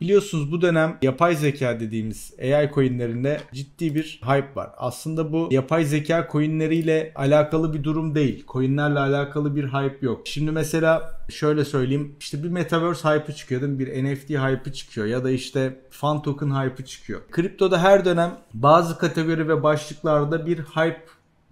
Biliyorsunuz bu dönem yapay zeka dediğimiz AI coinlerinde ciddi bir hype var. Aslında bu yapay zeka coinleriyle alakalı bir durum değil. Coinlerle alakalı bir hype yok. Şimdi mesela şöyle söyleyeyim. İşte bir metaverse hype'ı çıkıyor değil mi? Bir NFT hype'ı çıkıyor ya da işte fan token hype'ı çıkıyor. Kriptoda her dönem bazı kategori ve başlıklarda bir hype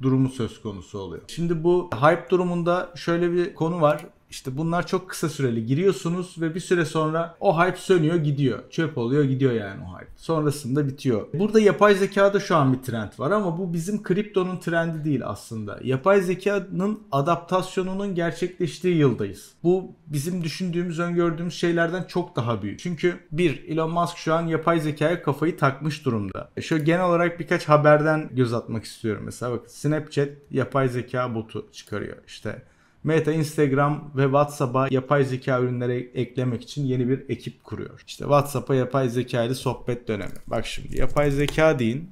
durumu söz konusu oluyor. Şimdi bu hype durumunda şöyle bir konu var. İşte bunlar çok kısa süreli giriyorsunuz ve bir süre sonra o hype sönüyor gidiyor. Çöp oluyor gidiyor yani o hype. Sonrasında bitiyor. Burada yapay zekada şu an bir trend var ama bu bizim kriptonun trendi değil aslında. Yapay zekanın adaptasyonunun gerçekleştiği yıldayız. Bu bizim düşündüğümüz, öngördüğümüz şeylerden çok daha büyük. Çünkü bir, Elon Musk şu an yapay zekaya kafayı takmış durumda. E, şöyle genel olarak birkaç haberden göz atmak istiyorum. Mesela bakın Snapchat yapay zeka botu çıkarıyor. İşte Meta, Instagram ve WhatsApp'a yapay zeka ürünleri eklemek için yeni bir ekip kuruyor. İşte WhatsApp'a yapay zeka ile sohbet dönemi. Bak şimdi yapay zeka deyin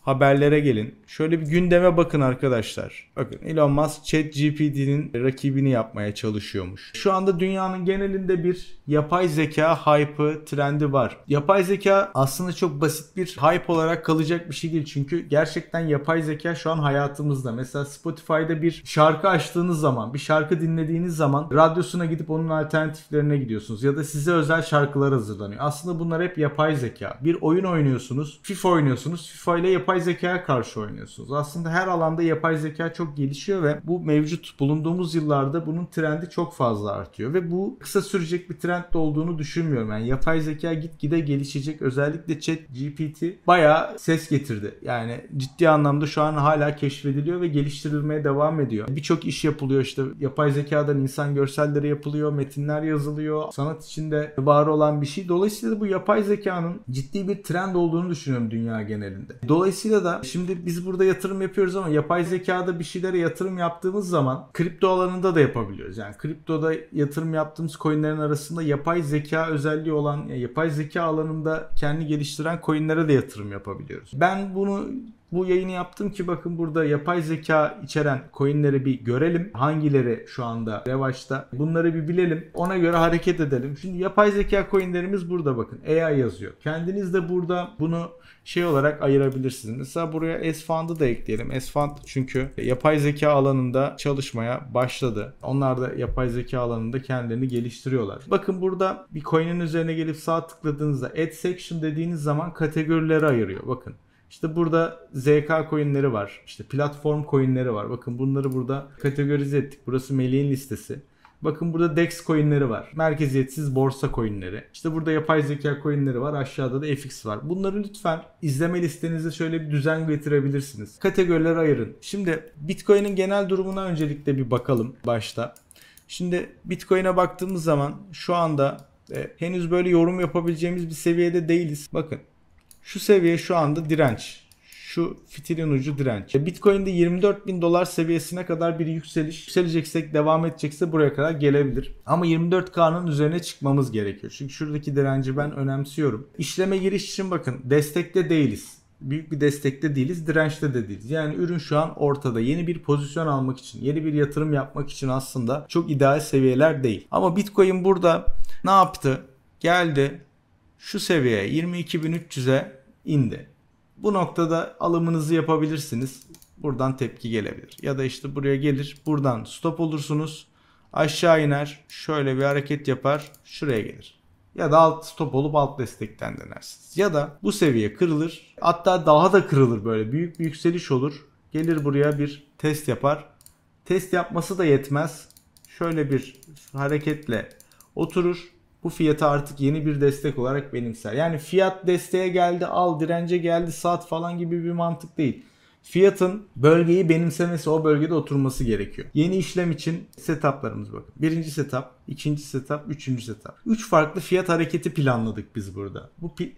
haberlere gelin. Şöyle bir gündeme bakın arkadaşlar. Bakın Elon Musk ChatGPT'nin rakibini yapmaya çalışıyormuş. Şu anda dünyanın genelinde bir yapay zeka hype'ı trendi var. Yapay zeka aslında çok basit bir hype olarak kalacak bir şey değil. Çünkü gerçekten yapay zeka şu an hayatımızda. Mesela Spotify'da bir şarkı açtığınız zaman, bir şarkı dinlediğiniz zaman radyosuna gidip onun alternatiflerine gidiyorsunuz. Ya da size özel şarkılar hazırlanıyor. Aslında bunlar hep yapay zeka. Bir oyun oynuyorsunuz, FIFA oynuyorsunuz. FIFA ile yapay zekaya karşı oynuyorsunuz. Aslında her alanda yapay zeka çok gelişiyor ve bu mevcut bulunduğumuz yıllarda bunun trendi çok fazla artıyor ve bu kısa sürecek bir trend de olduğunu düşünmüyorum. Yani yapay zeka gitgide gelişecek. Özellikle chat GPT bayağı ses getirdi. Yani ciddi anlamda şu an hala keşfediliyor ve geliştirilmeye devam ediyor. Birçok iş yapılıyor işte yapay zekadan insan görselleri yapılıyor, metinler yazılıyor. Sanat içinde var olan bir şey. Dolayısıyla bu yapay zekanın ciddi bir trend olduğunu düşünüyorum dünya genelinde. Dolayısıyla da şimdi biz burada yatırım yapıyoruz ama yapay zekada bir şeylere yatırım yaptığımız zaman kripto alanında da yapabiliyoruz. Yani kriptoda yatırım yaptığımız coinlerin arasında yapay zeka özelliği olan yapay zeka alanında kendi geliştiren coinlere de yatırım yapabiliyoruz. Ben bunu bu yayını yaptım ki bakın burada yapay zeka içeren coinleri bir görelim. Hangileri şu anda revaçta bunları bir bilelim. Ona göre hareket edelim. Şimdi yapay zeka coinlerimiz burada bakın. AI yazıyor. Kendiniz de burada bunu şey olarak ayırabilirsiniz. Mesela buraya S-Fund'ı da ekleyelim. S-Fund çünkü yapay zeka alanında çalışmaya başladı. Onlar da yapay zeka alanında kendilerini geliştiriyorlar. Bakın burada bir coin'in üzerine gelip sağ tıkladığınızda Add Section dediğiniz zaman kategorilere ayırıyor. Bakın işte burada ZK coinleri var. İşte platform coinleri var. Bakın bunları burada kategorize ettik. Burası Melih'in listesi. Bakın burada DEX coinleri var. Merkeziyetsiz borsa coinleri. İşte burada yapay zeka coinleri var. Aşağıda da FX var. Bunları lütfen izleme listenize şöyle bir düzen getirebilirsiniz. Kategorilere ayırın. Şimdi Bitcoin'in genel durumuna öncelikle bir bakalım başta. Şimdi Bitcoin'e baktığımız zaman şu anda e, henüz böyle yorum yapabileceğimiz bir seviyede değiliz. Bakın şu seviye şu anda direnç. Şu fitilin ucu direnç. Bitcoin'de 24 bin dolar seviyesine kadar bir yükseliş. Yükseleceksek devam edecekse buraya kadar gelebilir. Ama 24K'nın üzerine çıkmamız gerekiyor. Çünkü şuradaki direnci ben önemsiyorum. İşleme giriş için bakın destekte değiliz büyük bir destekte değiliz, dirençte de değiliz. Yani ürün şu an ortada. Yeni bir pozisyon almak için, yeni bir yatırım yapmak için aslında çok ideal seviyeler değil. Ama Bitcoin burada ne yaptı? Geldi şu seviyeye 22.300'e indi. Bu noktada alımınızı yapabilirsiniz. Buradan tepki gelebilir. Ya da işte buraya gelir. Buradan stop olursunuz. Aşağı iner. Şöyle bir hareket yapar. Şuraya gelir. Ya da alt stop olup alt destekten denersiniz. Ya da bu seviye kırılır. Hatta daha da kırılır böyle. Büyük bir yükseliş olur. Gelir buraya bir test yapar. Test yapması da yetmez. Şöyle bir hareketle oturur bu fiyatı artık yeni bir destek olarak benimser. Yani fiyat desteğe geldi al dirence geldi sat falan gibi bir mantık değil. Fiyatın bölgeyi benimsemesi, o bölgede oturması gerekiyor. Yeni işlem için setuplarımız bakın. Birinci setup, ikinci setup, üçüncü setup. Üç farklı fiyat hareketi planladık biz burada. Bu pi-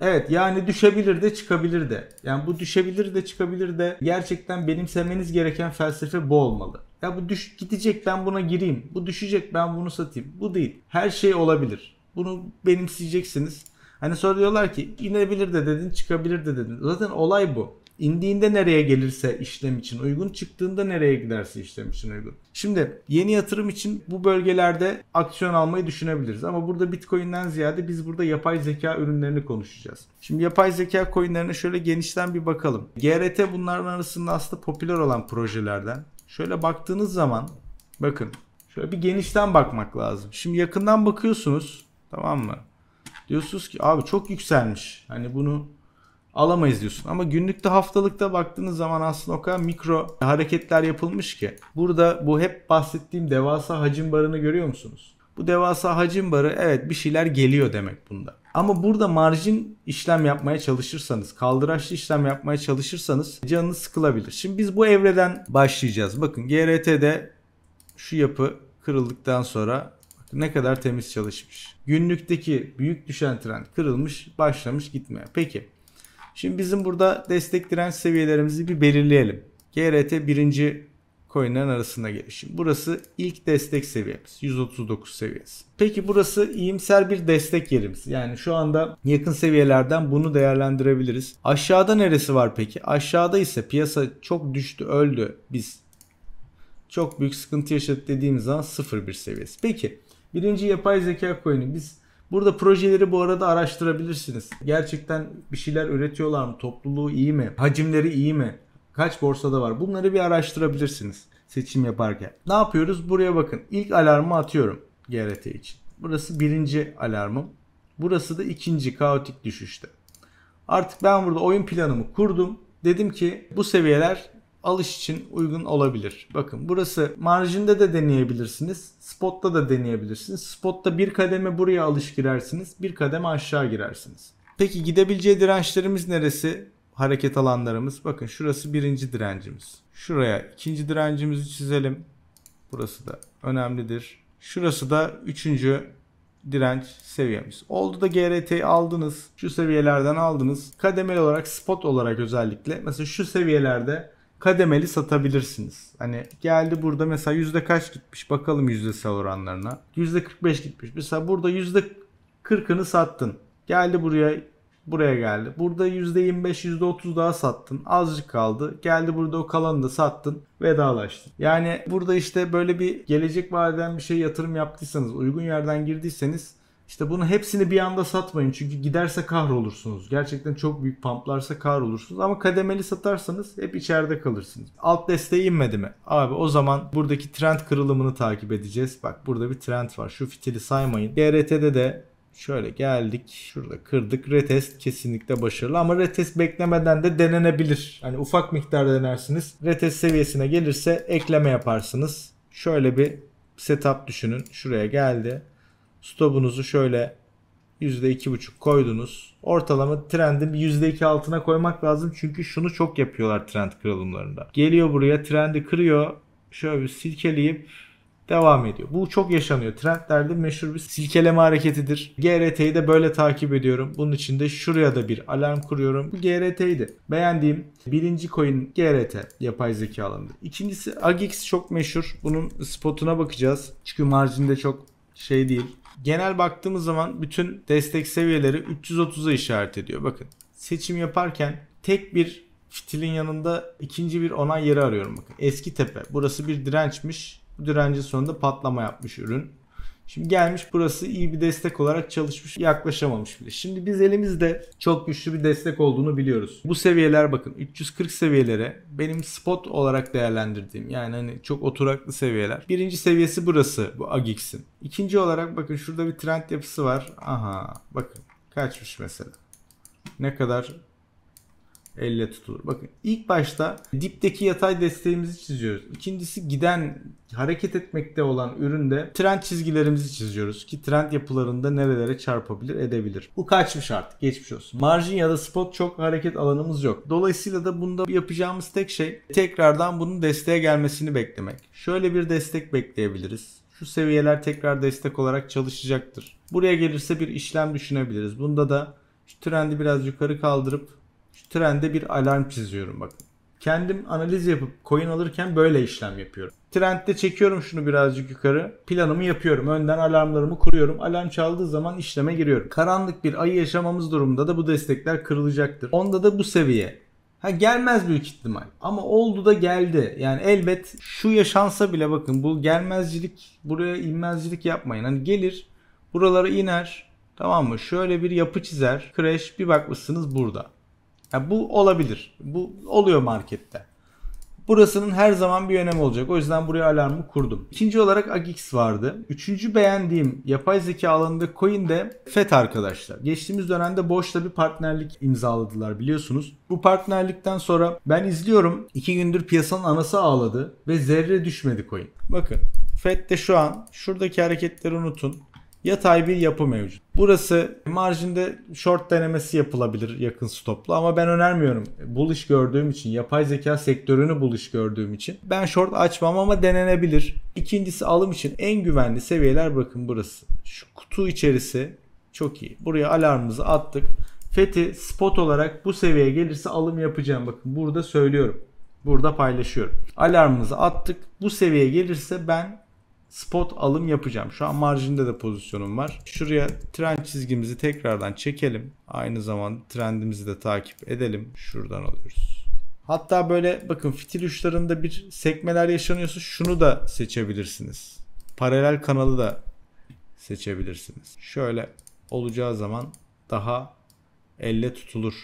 Evet yani düşebilir de çıkabilir de. Yani bu düşebilir de çıkabilir de gerçekten benimsemeniz gereken felsefe bu olmalı. Ya bu düş gidecek ben buna gireyim. Bu düşecek ben bunu satayım. Bu değil. Her şey olabilir. Bunu benimseyeceksiniz. Hani sonra diyorlar ki inebilir de dedin çıkabilir de dedin. Zaten olay bu. İndiğinde nereye gelirse işlem için uygun, çıktığında nereye giderse işlem için uygun. Şimdi yeni yatırım için bu bölgelerde aksiyon almayı düşünebiliriz. Ama burada Bitcoin'den ziyade biz burada yapay zeka ürünlerini konuşacağız. Şimdi yapay zeka coinlerine şöyle genişten bir bakalım. GRT bunların arasında aslında popüler olan projelerden. Şöyle baktığınız zaman bakın şöyle bir genişten bakmak lazım. Şimdi yakından bakıyorsunuz tamam mı? Diyorsunuz ki abi çok yükselmiş. Hani bunu alamayız diyorsun. Ama günlükte haftalıkta baktığınız zaman aslında o kadar mikro hareketler yapılmış ki. Burada bu hep bahsettiğim devasa hacim barını görüyor musunuz? Bu devasa hacim barı evet bir şeyler geliyor demek bunda. Ama burada marjin işlem yapmaya çalışırsanız, kaldıraçlı işlem yapmaya çalışırsanız canınız sıkılabilir. Şimdi biz bu evreden başlayacağız. Bakın GRT'de şu yapı kırıldıktan sonra ne kadar temiz çalışmış. Günlükteki büyük düşen trend kırılmış, başlamış gitmeye. Peki Şimdi bizim burada destek direnç seviyelerimizi bir belirleyelim. GRT birinci coinlerin arasında gelir. Şimdi burası ilk destek seviyemiz. 139 seviyesi. Peki burası iyimser bir destek yerimiz. Yani şu anda yakın seviyelerden bunu değerlendirebiliriz. Aşağıda neresi var peki? Aşağıda ise piyasa çok düştü, öldü. Biz çok büyük sıkıntı yaşadık dediğimiz zaman 0.1 seviyesi. Peki birinci yapay zeka coin'i biz Burada projeleri bu arada araştırabilirsiniz. Gerçekten bir şeyler üretiyorlar mı? Topluluğu iyi mi? Hacimleri iyi mi? Kaç borsada var? Bunları bir araştırabilirsiniz seçim yaparken. Ne yapıyoruz? Buraya bakın. İlk alarmı atıyorum GRT için. Burası birinci alarmım. Burası da ikinci kaotik düşüşte. Artık ben burada oyun planımı kurdum. Dedim ki bu seviyeler alış için uygun olabilir. Bakın burası marjinde de deneyebilirsiniz. Spotta da deneyebilirsiniz. Spotta bir kademe buraya alış girersiniz. Bir kademe aşağı girersiniz. Peki gidebileceği dirençlerimiz neresi? Hareket alanlarımız. Bakın şurası birinci direncimiz. Şuraya ikinci direncimizi çizelim. Burası da önemlidir. Şurası da üçüncü direnç seviyemiz. Oldu da GRT'yi aldınız. Şu seviyelerden aldınız. Kademeli olarak spot olarak özellikle mesela şu seviyelerde kademeli satabilirsiniz. Hani geldi burada mesela yüzde kaç gitmiş bakalım yüzdesel oranlarına. Yüzde 45 gitmiş. Mesela burada yüzde 40'ını sattın. Geldi buraya buraya geldi. Burada %25 %30 daha sattın. Azıcık kaldı. Geldi burada o kalanını da sattın. Vedalaştın. Yani burada işte böyle bir gelecek vadeden bir şey yatırım yaptıysanız, uygun yerden girdiyseniz işte bunu hepsini bir anda satmayın çünkü giderse kahrolursunuz. Gerçekten çok büyük pamplarsa kahrolursunuz ama kademeli satarsanız hep içeride kalırsınız. Alt desteği inmedi mi? Abi o zaman buradaki trend kırılımını takip edeceğiz. Bak burada bir trend var. Şu fitili saymayın. GRT'de de Şöyle geldik. Şurada kırdık. Retest kesinlikle başarılı ama retest beklemeden de denenebilir. Hani ufak miktarda denersiniz. Retest seviyesine gelirse ekleme yaparsınız. Şöyle bir setup düşünün. Şuraya geldi. Stopunuzu şöyle %2,5 koydunuz. Ortalama trendin %2 altına koymak lazım. Çünkü şunu çok yapıyorlar trend kırılımlarında. Geliyor buraya trendi kırıyor. Şöyle bir silkeleyip devam ediyor. Bu çok yaşanıyor. Trendlerde meşhur bir silkeleme hareketidir. GRT'yi de böyle takip ediyorum. Bunun için de şuraya da bir alarm kuruyorum. Bu GRT'ydi. Beğendiğim birinci coin GRT yapay zeka alanında. İkincisi AGX çok meşhur. Bunun spotuna bakacağız. Çünkü marjinde çok şey değil genel baktığımız zaman bütün destek seviyeleri 330'a işaret ediyor. Bakın seçim yaparken tek bir fitilin yanında ikinci bir onay yeri arıyorum. Bakın eski tepe. Burası bir dirençmiş. Bu direncin sonunda patlama yapmış ürün. Şimdi gelmiş burası iyi bir destek olarak çalışmış yaklaşamamış bile. Şimdi biz elimizde çok güçlü bir destek olduğunu biliyoruz. Bu seviyeler bakın 340 seviyelere benim spot olarak değerlendirdiğim yani hani çok oturaklı seviyeler. Birinci seviyesi burası bu AGX'in. İkinci olarak bakın şurada bir trend yapısı var. Aha bakın kaçmış mesela. Ne kadar elle tutulur. Bakın ilk başta dipteki yatay desteğimizi çiziyoruz. İkincisi giden hareket etmekte olan üründe trend çizgilerimizi çiziyoruz ki trend yapılarında nerelere çarpabilir edebilir. Bu kaçmış artık geçmiş olsun. Marjin ya da spot çok hareket alanımız yok. Dolayısıyla da bunda yapacağımız tek şey tekrardan bunun desteğe gelmesini beklemek. Şöyle bir destek bekleyebiliriz. Şu seviyeler tekrar destek olarak çalışacaktır. Buraya gelirse bir işlem düşünebiliriz. Bunda da şu trendi biraz yukarı kaldırıp şu trende bir alarm çiziyorum bakın. Kendim analiz yapıp coin alırken böyle işlem yapıyorum. Trendde çekiyorum şunu birazcık yukarı. Planımı yapıyorum. Önden alarmlarımı kuruyorum. Alarm çaldığı zaman işleme giriyorum. Karanlık bir ayı yaşamamız durumunda da bu destekler kırılacaktır. Onda da bu seviye Ha gelmez büyük ihtimal. Ama oldu da geldi. Yani elbet şu yaşansa bile bakın bu gelmezcilik buraya inmezcilik yapmayın. Hani gelir buralara iner tamam mı? Şöyle bir yapı çizer. Crash bir bakmışsınız burada. Ya bu olabilir. Bu oluyor markette. Burasının her zaman bir önemi olacak. O yüzden buraya alarmı kurdum. İkinci olarak Agix vardı. Üçüncü beğendiğim yapay zeka alanında coin de FET arkadaşlar. Geçtiğimiz dönemde Boş'la bir partnerlik imzaladılar biliyorsunuz. Bu partnerlikten sonra ben izliyorum. iki gündür piyasanın anası ağladı ve zerre düşmedi coin. Bakın FET de şu an şuradaki hareketleri unutun yatay bir yapı mevcut. Burası marjinde short denemesi yapılabilir yakın stoplu ama ben önermiyorum. Bullish gördüğüm için, yapay zeka sektörünü bullish gördüğüm için ben short açmam ama denenebilir. İkincisi alım için en güvenli seviyeler bakın burası. Şu kutu içerisi çok iyi. Buraya alarmımızı attık. FET'i spot olarak bu seviyeye gelirse alım yapacağım. Bakın burada söylüyorum. Burada paylaşıyorum. Alarmımızı attık. Bu seviyeye gelirse ben spot alım yapacağım. Şu an marjinde de pozisyonum var. Şuraya trend çizgimizi tekrardan çekelim. Aynı zamanda trendimizi de takip edelim. Şuradan alıyoruz. Hatta böyle bakın fitil uçlarında bir sekmeler yaşanıyorsa şunu da seçebilirsiniz. Paralel kanalı da seçebilirsiniz. Şöyle olacağı zaman daha elle tutulur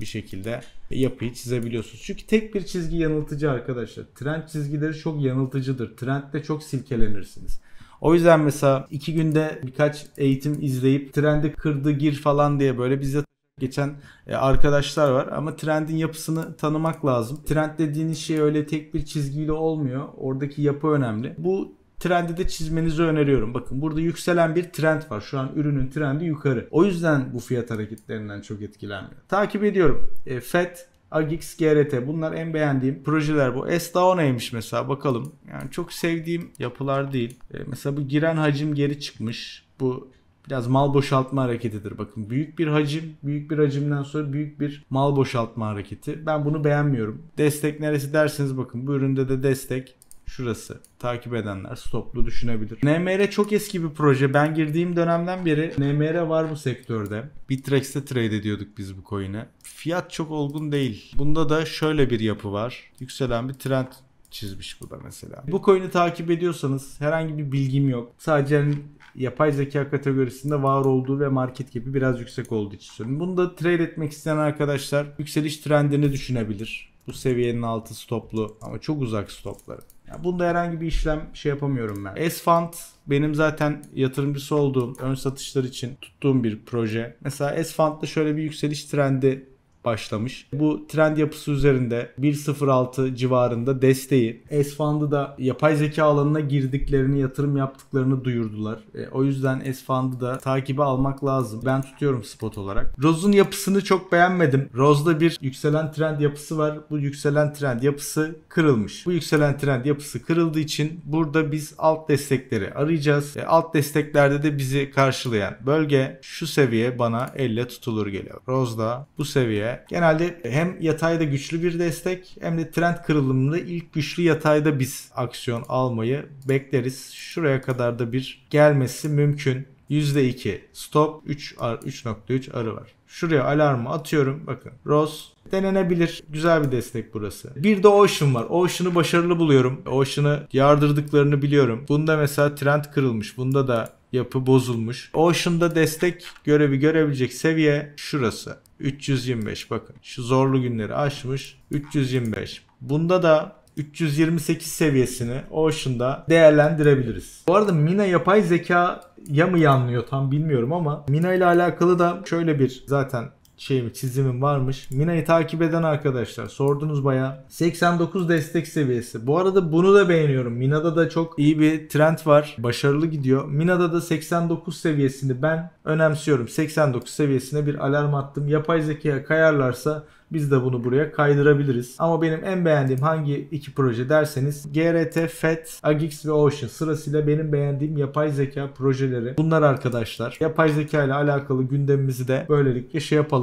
bir şekilde yapıyı çizebiliyorsunuz. Çünkü tek bir çizgi yanıltıcı arkadaşlar. Trend çizgileri çok yanıltıcıdır. Trendde çok silkelenirsiniz. O yüzden mesela iki günde birkaç eğitim izleyip trendi kırdı gir falan diye böyle bize geçen e, arkadaşlar var ama trendin yapısını tanımak lazım. Trend dediğiniz şey öyle tek bir çizgiyle olmuyor. Oradaki yapı önemli. Bu trendi de çizmenizi öneriyorum. Bakın burada yükselen bir trend var. Şu an ürünün trendi yukarı. O yüzden bu fiyat hareketlerinden çok etkilenmiyor. Takip ediyorum. E, FED, Agix, GRT bunlar en beğendiğim projeler bu. SDAO neymiş mesela bakalım. Yani çok sevdiğim yapılar değil. E, mesela bu giren hacim geri çıkmış. Bu biraz mal boşaltma hareketidir. Bakın büyük bir hacim, büyük bir hacimden sonra büyük bir mal boşaltma hareketi. Ben bunu beğenmiyorum. Destek neresi derseniz bakın bu üründe de destek şurası. Takip edenler stoplu düşünebilir. NMR çok eski bir proje. Ben girdiğim dönemden beri NMR var bu sektörde. Bitrex'te trade ediyorduk biz bu coin'e. Fiyat çok olgun değil. Bunda da şöyle bir yapı var. Yükselen bir trend çizmiş bu da mesela. Bu coin'i takip ediyorsanız herhangi bir bilgim yok. Sadece hani yapay zeka kategorisinde var olduğu ve market cap'i biraz yüksek olduğu için söylüyorum. Bunu da trade etmek isteyen arkadaşlar yükseliş trendini düşünebilir. Bu seviyenin altı stoplu ama çok uzak stopları. Yani bunda herhangi bir işlem şey yapamıyorum ben. S-Fund benim zaten yatırımcısı olduğum, ön satışlar için tuttuğum bir proje. Mesela S-Fund'da şöyle bir yükseliş trendi başlamış. Bu trend yapısı üzerinde 1.06 civarında desteği. S-Fund'ı da yapay zeka alanına girdiklerini, yatırım yaptıklarını duyurdular. E, o yüzden S-Fund'ı da takibe almak lazım. Ben tutuyorum spot olarak. Rose'un yapısını çok beğenmedim. Rose'da bir yükselen trend yapısı var. Bu yükselen trend yapısı kırılmış. Bu yükselen trend yapısı kırıldığı için burada biz alt destekleri arayacağız. E, alt desteklerde de bizi karşılayan bölge şu seviye bana elle tutulur geliyor. Rose'da bu seviye genelde hem yatayda güçlü bir destek hem de trend kırılımında ilk güçlü yatayda biz aksiyon almayı bekleriz. Şuraya kadar da bir gelmesi mümkün. %2 stop 3 3.3 arı var. Şuraya alarmı atıyorum. Bakın Rose denenebilir. Güzel bir destek burası. Bir de Ocean var. Ocean'ı başarılı buluyorum. Ocean'ı yardırdıklarını biliyorum. Bunda mesela trend kırılmış. Bunda da yapı bozulmuş. Ocean'da destek görevi görebilecek seviye şurası. 325 bakın. Şu zorlu günleri aşmış. 325. Bunda da 328 seviyesini Ocean'da değerlendirebiliriz. Bu arada Mina yapay zeka ya mı yanlıyor tam bilmiyorum ama Mina ile alakalı da şöyle bir zaten şeyim çizimim varmış. Mina'yı takip eden arkadaşlar sordunuz baya. 89 destek seviyesi. Bu arada bunu da beğeniyorum. Mina'da da çok iyi bir trend var. Başarılı gidiyor. Mina'da da 89 seviyesini ben önemsiyorum. 89 seviyesine bir alarm attım. Yapay zekaya kayarlarsa biz de bunu buraya kaydırabiliriz. Ama benim en beğendiğim hangi iki proje derseniz GRT, FET, Agix ve Ocean sırasıyla benim beğendiğim yapay zeka projeleri. Bunlar arkadaşlar. Yapay zeka ile alakalı gündemimizi de böylelikle şey yapalım.